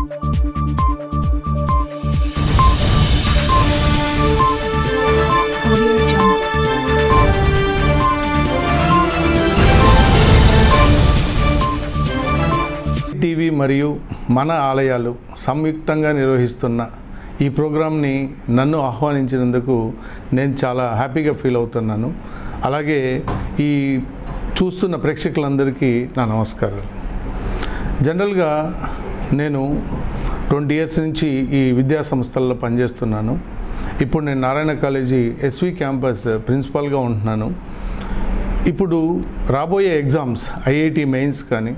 TV మరియు మన ఆలయాలు సంయుక్తంగా నిర్వహిస్తున్న ఈ ప్రోగ్రామ్ని నన్ను ఆహ్వానించినందుకు నేను చాలా హ్యాపీగా ఫీల్ అవుతున్నాను. అలాగే ఈ చూస్తున్న ప్రేక్షకులందరికీ నా నమస్కారాలు. జనరల్గా నేను ట్వంటీ ఇయర్స్ నుంచి ఈ విద్యా సంస్థల్లో పనిచేస్తున్నాను. ఇప్పుడు నేను నారాయణ కాలేజీ ఎస్వి క్యాంపస్ ప్రిన్సిపాల్గా ఉంటున్నాను. ఇప్పుడు రాబోయే ఎగ్జామ్స్ ఐఐటి మెయిన్స్ కానీ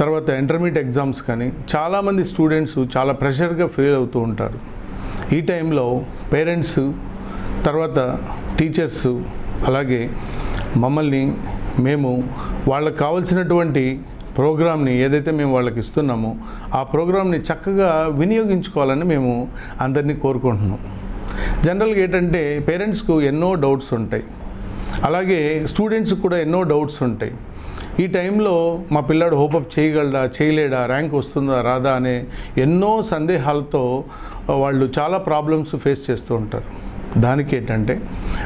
తర్వాత ఇంటర్మీడియట్ ఎగ్జామ్స్ కానీ చాలామంది స్టూడెంట్స్ చాలా ప్రెషర్గా ఫీల్ అవుతూ ఉంటారు. ఈ టైంలో పేరెంట్స్ తర్వాత టీచర్స్ అలాగే మమ్మల్ని మేము వాళ్ళకు కావాల్సినటువంటి ప్రోగ్రామ్ని ఏదైతే మేము వాళ్ళకి ఇస్తున్నామో ఆ ప్రోగ్రామ్ని చక్కగా వినియోగించుకోవాలని మేము అందరినీ కోరుకుంటున్నాం. జనరల్గా ఏంటంటే పేరెంట్స్కు ఎన్నో డౌట్స్ ఉంటాయి. అలాగే స్టూడెంట్స్కి కూడా ఎన్నో డౌట్స్ ఉంటాయి. ఈ టైంలో మా పిల్లాడు హోపప్ చేయగలడా చేయలేడా ర్యాంక్ వస్తుందా రాదా అనే ఎన్నో సందేహాలతో వాళ్ళు చాలా ప్రాబ్లమ్స్ ఫేస్ చేస్తూ ఉంటారు. దానికి ఏంటంటే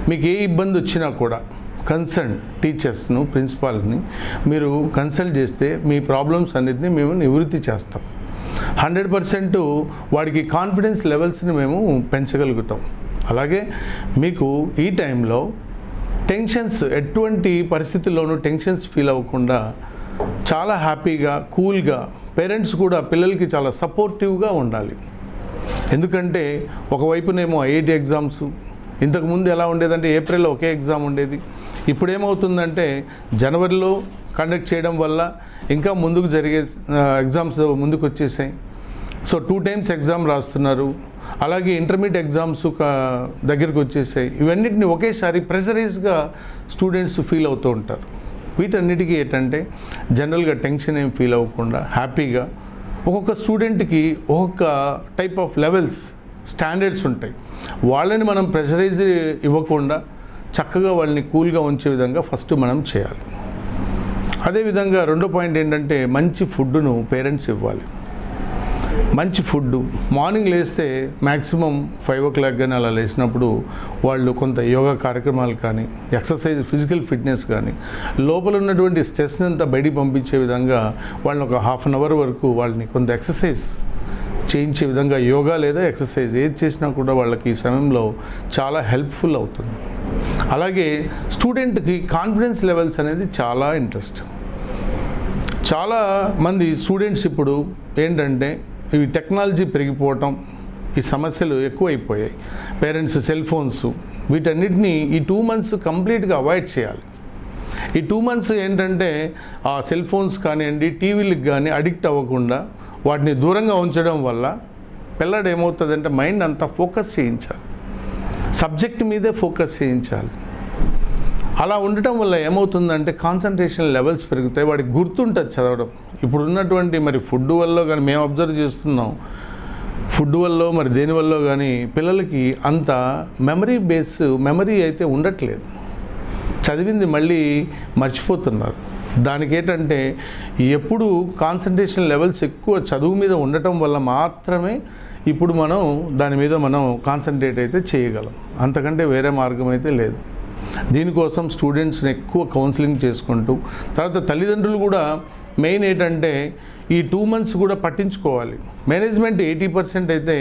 మీకు ఏ ఇబ్బంది వచ్చినా కూడా కన్సర్న్ టీచర్స్ను ప్రిన్సిపాల్ని మీరు కన్సల్ట్ చేస్తే మీ ప్రాబ్లమ్స్ అన్నిటిని మేము నివృత్తి చేస్తాం. హండ్రెడ్ పర్సెంట్ వాడికి కాన్ఫిడెన్స్ లెవెల్స్ని మేము పెంచగలుగుతాం. అలాగే మీకు ఈ టైంలో టెన్షన్స్ ఎటువంటి పరిస్థితుల్లోనూ టెన్షన్స్ ఫీల్ అవ్వకుండా చాలా హ్యాపీగా కూల్గా పేరెంట్స్ కూడా పిల్లలకి చాలా సపోర్టివ్గా ఉండాలి. ఎందుకంటే ఒకవైపునేమో ఐఐటి ఎగ్జామ్స్ ఇంతకుముందు ఎలా ఉండేదంటే ఏప్రిల్లో ఒకే ఎగ్జామ్ ఉండేది. ఇప్పుడు ఏమవుతుందంటే జనవరిలో కండక్ట్ చేయడం వల్ల ఇంకా ముందుకు జరిగే ఎగ్జామ్స్ ముందుకు వచ్చేసాయి సో టూ టైమ్స్ ఎగ్జామ్ రాస్తున్నారు. అలాగే ఇంటర్మీడియట్ ఎగ్జామ్స్ దగ్గరికి వచ్చేసాయి ఇవన్నిటిని ఒకేసారి ప్రెషరైజ్గా స్టూడెంట్స్ ఫీల్ అవుతూ ఉంటారు. వీటన్నిటికీ ఏంటంటే జనరల్గా టెన్షన్ ఏం ఫీల్ అవ్వకుండా హ్యాపీగా ఒక్కొక్క స్టూడెంట్కి ఒక్కొక్క టైప్ ఆఫ్ లెవెల్స్ స్టాండర్డ్స్ ఉంటాయి. వాళ్ళని మనం ప్రెషరైజ్ ఇవ్వకుండా చక్కగా వాళ్ళని కూల్గా ఉంచే విధంగా ఫస్ట్ మనం చేయాలి. అదేవిధంగా రెండో పాయింట్ ఏంటంటే మంచి ఫుడ్ను పేరెంట్స్ ఇవ్వాలి. మంచి ఫుడ్ మార్నింగ్ లేస్తే మ్యాక్సిమం ఫైవ్ ఓ క్లాక్ కానీ అలా లేచినప్పుడు వాళ్ళు కొంత యోగా కార్యక్రమాలు కానీ ఎక్సర్సైజ్ ఫిజికల్ ఫిట్నెస్ కానీ లోపల ఉన్నటువంటి స్ట్రెస్ని అంతా బయటికి పంపించే విధంగా వాళ్ళని ఒక హాఫ్ అన్ అవర్ వరకు వాళ్ళని కొంత ఎక్సర్సైజ్ చేయించే విధంగా యోగా లేదా ఎక్సర్సైజ్ ఏది చేసినా కూడా వాళ్ళకి ఈ సమయంలో చాలా హెల్ప్ఫుల్ అవుతుంది. అలాగే స్టూడెంట్కి కాన్ఫిడెన్స్ లెవెల్స్ అనేది చాలా ఇంట్రెస్ట్. చాలా మంది స్టూడెంట్స్ ఇప్పుడు ఏంటంటే ఈ టెక్నాలజీ పెరిగిపోవటం ఈ సమస్యలు ఎక్కువైపోయాయి. పేరెంట్స్ సెల్ ఫోన్స్ వీటన్నిటిని ఈ టూ మంత్స్ కంప్లీట్గా అవాయిడ్ చేయాలి. ఈ టూ మంత్స్ ఏంటంటే ఆ సెల్ ఫోన్స్ కానివ్వండి టీవీలకు కానీ అడిక్ట్ అవ్వకుండా వాటిని దూరంగా ఉంచడం వల్ల పిల్లడు ఏమవుతుందంటే మైండ్ అంతా ఫోకస్ చేయించాలి. సబ్జెక్ట్ మీదే ఫోకస్ చేయించాలి. అలా ఉండటం వల్ల ఏమవుతుందంటే కాన్సన్ట్రేషన్ లెవెల్స్ పెరుగుతాయి. వాడికి గుర్తుంటుంది చదవడం. ఇప్పుడు ఉన్నటువంటి మరి ఫుడ్ వల్ల కానీ మేము అబ్జర్వ్ చేస్తున్నాం. ఫుడ్ వల్ల మరి దేనివల్ల కానీ పిల్లలకి అంత మెమరీ బేస్ మెమరీ అయితే ఉండట్లేదు. చదివింది మళ్ళీ మర్చిపోతున్నారు. దానికి ఏంటంటే ఎప్పుడు కాన్సన్ట్రేషన్ లెవెల్స్ ఎక్కువ చదువు మీద ఉండటం వల్ల మాత్రమే ఇప్పుడు మనం దాని మీద మనం కాన్సన్ట్రేట్ అయితే చేయగలం. అంతకంటే వేరే మార్గం అయితే లేదు. దీనికోసం స్టూడెంట్స్ని ఎక్కువ కౌన్సిలింగ్ చేసుకుంటూ తర్వాత తల్లిదండ్రులు కూడా మెయిన్ ఏంటంటే ఈ టూ మంత్స్ కూడా పట్టించుకోవాలి. మేనేజ్మెంట్ ఎయిటీ పర్సెంట్ అయితే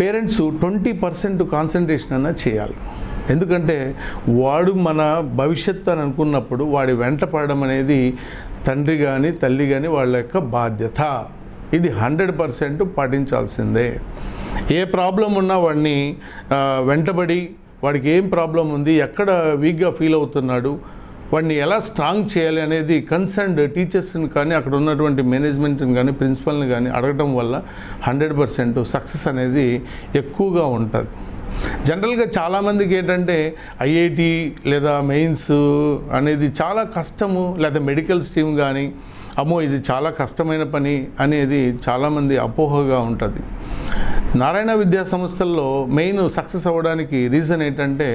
పేరెంట్స్ ట్వంటీ పర్సెంట్ కాన్సన్ట్రేషన్ అన్న చేయాలి. ఎందుకంటే వాడు మన భవిష్యత్తు అని అనుకున్నప్పుడు వాడి వెంట పడడం అనేది తండ్రి కానీ తల్లి కానీ వాళ్ళ యొక్క బాధ్యత. ఇది హండ్రెడ్ పర్సెంట్ పాటించాల్సిందే ఏ ప్రాబ్లం ఉన్నా వాడిని వెంటబడి వాడికి ఏం ప్రాబ్లం ఉంది ఎక్కడ వీక్గా ఫీల్ అవుతున్నాడు వాడిని ఎలా స్ట్రాంగ్ చేయాలి అనేది కన్సర్న్డ్ టీచర్స్ని కానీ అక్కడ ఉన్నటువంటి మేనేజ్మెంట్ని కానీ ప్రిన్సిపల్ని కానీ అడగడం వల్ల హండ్రెడ్ పర్సెంట్ సక్సెస్ అనేది ఎక్కువగా ఉంటుంది. జనరల్గా చాలామందికి ఏంటంటే ఐఐటి లేదా మెయిన్స్ అనేది చాలా కష్టము లేదా మెడికల్ స్ట్రీమ్ కానీ అమ్మో ఇది చాలా కష్టమైన పని అనేది చాలామంది అపోహగా ఉంటుంది. నారాయణ విద్యా సంస్థల్లో మెయిన్ సక్సెస్ అవ్వడానికి రీజన్ ఏంటంటే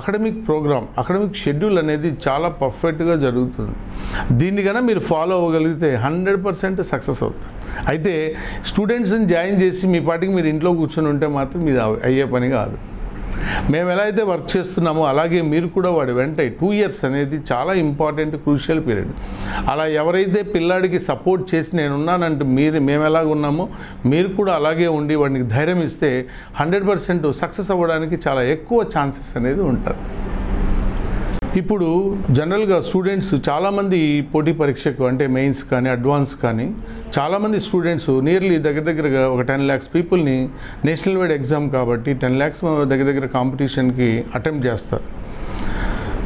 అకాడమిక్ ప్రోగ్రామ్ అకాడమిక్ షెడ్యూల్ అనేది చాలా పర్ఫెక్ట్గా జరుగుతుంది. దీన్ని కన్నా మీరు ఫాలో అవ్వగలిగితే హండ్రెడ్ పర్సెంట్ సక్సెస్ అవుతుంది. అయితే స్టూడెంట్స్ని జాయిన్ చేసి మీ పాటికి మీరు ఇంట్లో కూర్చొని ఉంటే మాత్రం ఇది అయ్యే పని కాదు. మేము ఎలా అయితే వర్క్ చేస్తున్నామో అలాగే మీరు కూడా వాడి వెంట టూ ఇయర్స్ అనేది చాలా ఇంపార్టెంట్ క్రూషియల్ పీరియడ్ అలా ఎవరైతే పిల్లాడికి సపోర్ట్ చేసి నేనున్నానంటూ మీరు మేము ఎలాగ ఉన్నామో మీరు కూడా అలాగే ఉండి వాడికి ధైర్యం ఇస్తే హండ్రెడ్ పర్సెంట్ సక్సెస్ అవ్వడానికి చాలా ఎక్కువ ఛాన్సెస్ అనేది ఉంటుంది. ఇప్పుడు జనరల్గా స్టూడెంట్స్ చాలామంది ఈ పోటీ పరీక్షకు అంటే మెయిన్స్ కానీ అడ్వాన్స్ కానీ చాలామంది స్టూడెంట్స్ నియర్లీ దగ్గర దగ్గరగా ఒక టెన్ ల్యాక్స్ పీపుల్ని నేషనల్ వైడ్ ఎగ్జామ్ కాబట్టి టెన్ ల్యాక్స్ దగ్గర దగ్గర కాంపిటీషన్కి అటెంప్ట్ చేస్తారు.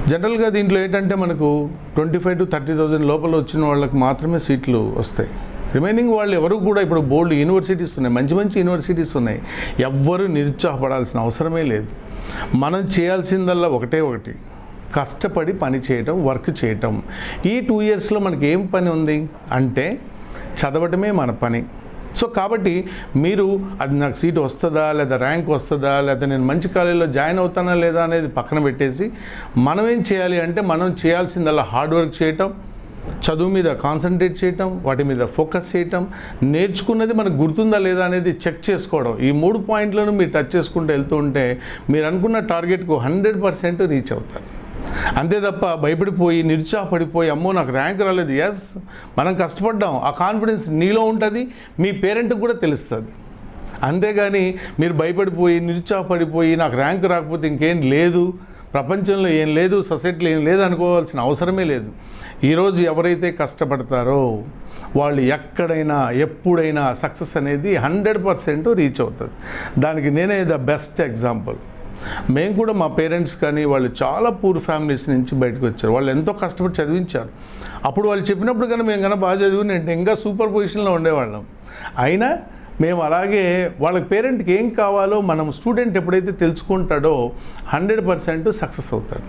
జనరల్గా దీంట్లో ఏంటంటే మనకు twenty five to thirty thousand లోపల వచ్చిన వాళ్ళకి మాత్రమే సీట్లు వస్తాయి. రిమైనింగ్ వాళ్ళు ఎవరు కూడా ఇప్పుడు బోల్డ్ యూనివర్సిటీస్ ఉన్నాయి. మంచి మంచి యూనివర్సిటీస్ ఉన్నాయి. ఎవ్వరు నిరుత్సాహపడాల్సిన అవసరమే లేదు. మనం చేయాల్సిందల్లా ఒకటే ఒకటి. కష్టపడి పని చేయటం వర్క్ చేయటం. ఈ టూ ఇయర్స్లో మనకి ఏం పని ఉంది? అంటే చదవటమే మన పని. సో కాబట్టి మీరు అది నాకు సీటు వస్తుందా లేదా ర్యాంక్ వస్తుందా లేదా నేను మంచి కాలేజీలో జాయిన్ అవుతానా లేదా అనేది పక్కన పెట్టేసి మనం ఏం చేయాలి అంటే మనం చేయాల్సిందల్లా హార్డ్ వర్క్ చేయటం చదువు మీద కాన్సన్ట్రేట్ చేయటం వాటి మీద ఫోకస్ చేయటం నేర్చుకున్నది మనకు గుర్తుందా లేదా అనేది చెక్ చేసుకోవడం. ఈ మూడు పాయింట్లను మీరు టచ్ చేసుకుంటూ వెళ్తూ ఉంటే మీరు అనుకున్న టార్గెట్కు హండ్రెడ్ పర్సెంట్ రీచ్ అవుతారు. అంతే తప్ప భయపడిపోయి నిరుత్సాహపడిపోయి అమ్మో నాకు ర్యాంక్ రాలేదు. ఎస్ మనం కష్టపడ్డాం. ఆ కాన్ఫిడెన్స్ నీలో ఉంటుంది మీ పేరెంట్కి కూడా తెలుస్తుంది. అంతేగాని మీరు భయపడిపోయి నిరుత్సాహపడిపోయి నాకు ర్యాంక్ రాకపోతే ఇంకేం లేదు. ప్రపంచంలో ఏం లేదు సొసైటీలో ఏం లేదు అనుకోవాల్సిన అవసరమే లేదు. ఈరోజు ఎవరైతే కష్టపడతారో వాళ్ళు ఎక్కడైనా ఎప్పుడైనా సక్సెస్ అనేది హండ్రెడ్ పర్సెంట్ రీచ్ అవుతుంది. దానికి నేనే ద బెస్ట్ ఎగ్జాంపుల్. మేము కూడా మా పేరెంట్స్ కానీ వాళ్ళు చాలా పూర్ ఫ్యామిలీస్ నుంచి బయటకు వచ్చారు. వాళ్ళు ఎంతో కష్టపడి చదివించారు. అప్పుడు వాళ్ళు చెప్పినప్పుడు కానీ మేము కన్నా బాగా చదివి అంటే ఇంకా సూపర్ పొజిషన్లో ఉండేవాళ్ళం. అయినా మేము అలాగే వాళ్ళ పేరెంట్కి ఏం కావాలో మనం స్టూడెంట్ ఎప్పుడైతే తెలుసుకుంటాడో హండ్రెడ్ పర్సెంట్ సక్సెస్ అవుతాడు.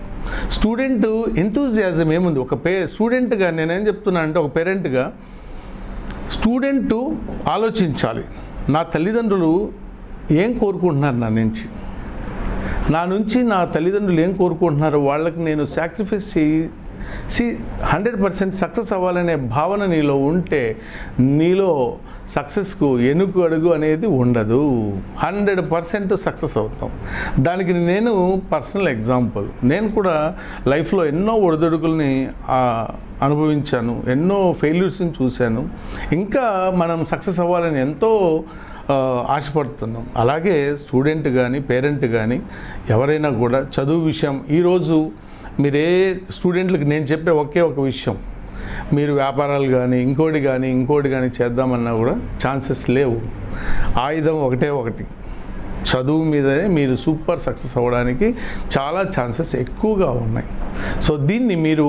స్టూడెంట్ ఎంతూజియాజం ఏముంది? ఒక పే స్టూడెంట్గా నేనేం చెప్తున్నా అంటే ఒక పేరెంట్గా స్టూడెంట్ ఆలోచించాలి. నా తల్లిదండ్రులు ఏం కోరుకుంటున్నారు నా నుంచి? నా నుంచి నా తల్లిదండ్రులు ఏం కోరుకుంటున్నారో వాళ్ళకి నేను సాక్రిఫైస్ చేయి. సి హండ్రెడ్ పర్సెంట్ సక్సెస్ అవ్వాలనే భావన నీలో ఉంటే నీలో సక్సెస్కు ఎనుకు అడుగు అనేది ఉండదు. హండ్రెడ్ పర్సెంట్ సక్సెస్ అవుతాం. దానికి నేను పర్సనల్ ఎగ్జాంపుల్ నేను కూడా లైఫ్లో ఎన్నో ఒడిదొడుకుల్ని అనుభవించాను. ఎన్నో ఫెయిల్యూర్స్ని చూశాను. ఇంకా మనం సక్సెస్ అవ్వాలని ఎంతో ఆశపడుతున్నాం. అలాగే స్టూడెంట్ కానీ పేరెంట్ కానీ ఎవరైనా కూడా చదువు విషయం ఈరోజు మీరే స్టూడెంట్లకు నేను చెప్పే ఒకే ఒక విషయం. మీరు వ్యాపారాలు కానీ ఇంకోటి కానీ ఇంకోటి కానీ చేద్దామన్నా కూడా ఛాన్సెస్ లేవు. ఆయుధం ఒకటే ఒకటి. చదువు మీదనే మీరు సూపర్ సక్సెస్ అవ్వడానికి చాలా ఛాన్సెస్ ఎక్కువగా ఉన్నాయి. సో దీన్ని మీరు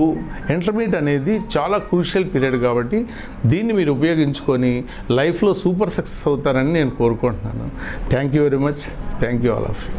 ఇంటర్మీడియట్ అనేది చాలా క్రూషియల్ పీరియడ్ కాబట్టి దీన్ని మీరు ఉపయోగించుకొని లైఫ్లో సూపర్ సక్సెస్ అవుతారని నేను కోరుకుంటున్నాను. Thank you very much. Thank you all of you.